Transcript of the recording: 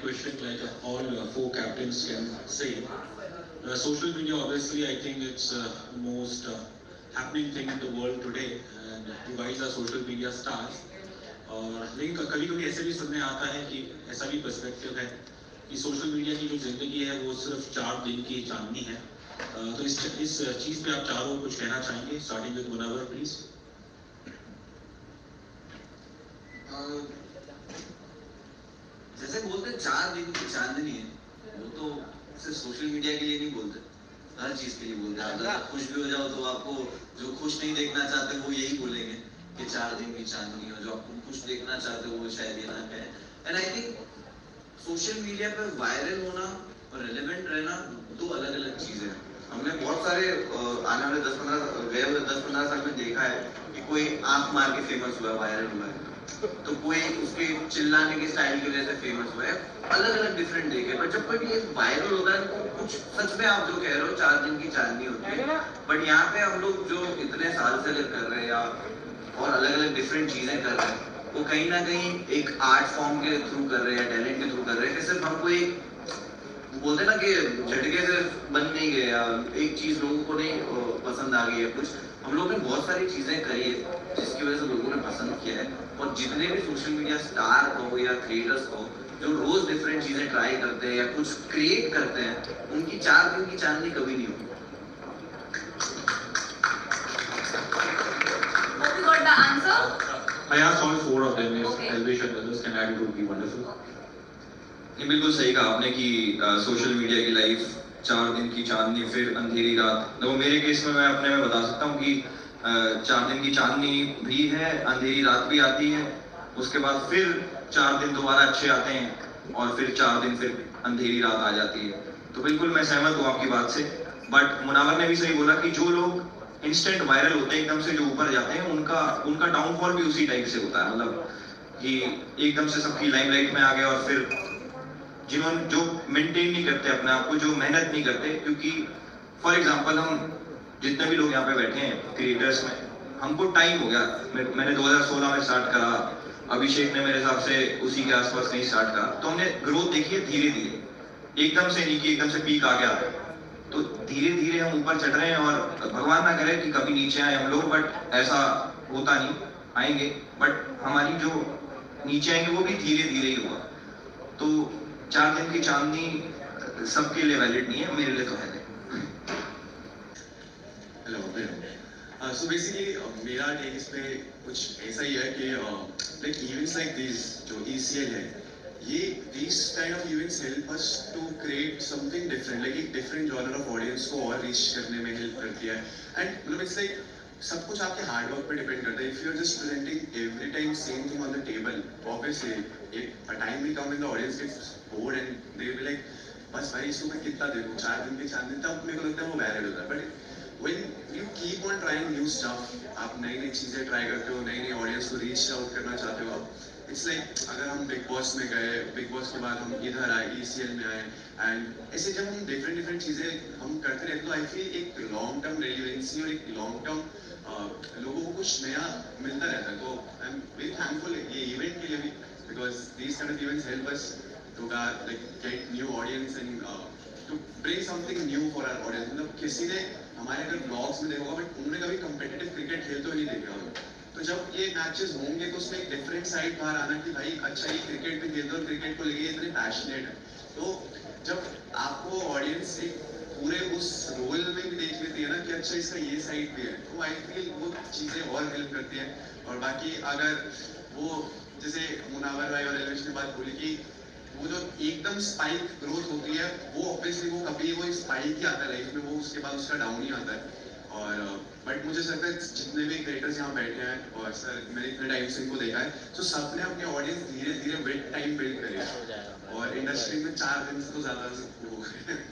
question, like uh, all uh, four captains can say. Uh, social media, obviously, I think it's uh, most uh, happening thing in the world today, and guys are social media stars. और लेकिन कभी कभी ऐसे भी सुनने आता है कि ऐसा भी पर्सपेक्टिव है कि सोशल मीडिया की जो ज़िंदगी है वो सिर्फ़ चार दिन की चांदनी है अ, तो इस इस चीज़ पे आप चारों कुछ कहना चाहेंगे स्टार्टिंग विद मुनावर प्लीज़ जैसे बोलते चार दिन की चांदनी है। वो तो सिर्फ़ सोशल मीडिया के लिए नहीं बोलते। हर चीज़ के लिए बोलते आप खुश भी हो जाओ तो आपको जो खुश नहीं देखना चाहते वो यही बोलेंगे कि चार दिन की चांदनी हो। जो आपको खुश देखना चाहते हो, वो शायद ये ना कहे। And I think social media पर वायरल होना और रेलेवेंट रहना दो अलग अलग चीज़ें हैं। हमने बहुत सारे आने वाले दस पंद्रह, गए हुए दस पंद्रह साल में देखा है कि कोई आँख मार के फ़ेमस हुआ वायरल हुआ है। तो कोई उसके चिल्लाने के स्टाइल की वजह से फ़ेमस हुआ है। अलग अलग डिफरेंट देखे बट जब कोई भी वायरल होता है तो कुछ सच में आप जो कह रहे हो, चार दिन की चांदनी होती है। बट यहाँ पे हम लोग जो इतने साल से कर रहे हैं या और अलग अलग डिफरेंट चीज़ें कर रहे हैं, वो कहीं ना कहीं एक आर्ट फॉर्म के थ्रू कर रहे हैं टैलेंट के थ्रू कर रहे हैं। सिर्फ़ हमको एक बोलते ना कि झटके से बन नहीं गए एक चीज़ लोगों को नहीं पसंद आ गई है कुछ। हम लोग ने बहुत सारी चीज़ें करी है, जिसकी वजह से लोगों ने पसंद किया है। और जितने भी सोशल मीडिया स्टार हो या क्रिएटर्स हो जो रोज डिफरेंट चीज़ें ट्राई करते हैं या कुछ क्रिएट करते हैं उनकी चार दिन की चांदनी कभी नहीं होगी Hope you got the answer. I asked all four of them if Okay. Elvish and others can add it would be wonderful. ये बिल्कुल सही कहा आपने कि सोशल मीडिया की लाइफ चार दिन की चांदनी फिर अंधेरी रात देखो मेरे केस में मैं अपने में बता सकता हूँ कि चार दिन की चांदनी भी है, अंधेरी रात भी आती है, उसके बाद फिर चार दिन दोबारा अच्छे आते हैं और फिर चार दिन फिर अंधेरी रात आ जाती है। तो बिल्कुल मैं सहमत हूँ आपकी बात से बट मुनावर ने भी सही बोला कि जो लोग इंस्टेंट वायरल होते हैं, एकदम से जो ऊपर जाते हैं, उनका उनका डाउनफॉल भी उसी टाइप से होता है। मतलब कि एकदम से सबकी लाइमलाइट में आ गए और फिर जिन्होंने, जो मेंटेन नहीं करते अपने आप को, जो मेहनत नहीं करते, क्योंकि फॉर एग्ज़ाम्पल हम जितने भी लोग यहाँ पे बैठे हैं क्रिएटर्स में, हमको टाइम हो गया। मैंने 2016 में स्टार्ट करा, अभिषेक ने मेरे हिसाब से उसी के आसपास कहीं स्टार्ट करा। तो हमने ग्रोथ देखी है धीरे धीरे एकदम से नहीं कि एकदम से पीक आ गया। तो धीरे धीरे हम ऊपर चढ़ रहे हैं और भगवान ना करे कि कभी नीचे आए हम लोग बट ऐसा होता नहीं। आएँगे। बट हमारी जो नीचे आएँगे, वो भी धीरे धीरे ही हुआ। तो चार दिन की चांदनी सबके लिए वैलिड नहीं है, मेरे लिए तो है सो बेसिकली मेरा टेक इस पे कुछ ऐसा ही है कि लाइक इवेंट्स लाइक दिस जो ECL है, ये this kind of events help us to create something different like एक डिफरेंट जॉनर ऑफ़ ऑडियंस को और रीच करने में हेल्प करती है. एंड मतलब इट्स लाइक सब कुछ आपके हार्ड वर्क पे डिपेंड करता है. If you are just presenting every time same thing on the table obviously एक time will come in the audience gets bored and they will like बस भाई, इसको मैं कितना दे दूँ चार दिन के चार दिन, तब मेरे को लगता है वो वायरल होता है. But when you keep on trying new stuff, आप नई नई चीज़ें ट्राई करते हो नई नई ऑडियंस को रीच आउट करना चाहते हो, आप इट्स लाइक अगर हम बिग बॉस में गए बिग बॉस के बाद हम इधर आए ईसीएल में आए एंड ऐसे जब हम डिफरेंट डिफरेंट चीज़ें हम करते रहते तो आई फील एक लॉन्ग टर्म रेलिवेंसी और एक लॉन्ग टर्म लोगों को कुछ नया मिलता रहता है। तो आई एम वेरी थैंकफुल ये इवेंट के लिए भी because these kind of events help us to get new audience and to bring something new for our audience मतलब किसी ने हमारे अगर ब्लॉग्स में देखा होगा बट उन्होंने कभी कम्पिटिटिव क्रिकेट खेलते हुए नहीं देखा होगा। तो जब ये मैचेस होंगे तो उसमें एक डिफरेंट साइड बाहर आना कि भाई अच्छा ये क्रिकेट भी खेलते और क्रिकेट को लेके इतने पैशनेट है। तो जब आपको ऑडियंस एक पूरे उस रोल में भी देख लेती है ना कि अच्छा इसका ये साइड भी है तो आई फील वो चीज़ें और हेल्प करती है। और बाकी अगर वो, जैसे मुनावर भाई और एलवेश ने बात बोली कि वो जो एकदम स्पाइक ग्रोथ होती है वो ऑब्वियसली वो कभी वो स्पाइक ही आता है लाइफ में वो उसके बाद उसका डाउन ही आता है। और बट मुझे सर है जितने भी क्रिएटर्स यहाँ बैठे हैं और सर मैंने इतने टाइम से इनको देखा है तो सबने अपने ऑडियंस धीरे धीरे विद टाइम बिल्ड करी है। और इंडस्ट्री में चार दिन से तो ज़्यादा हो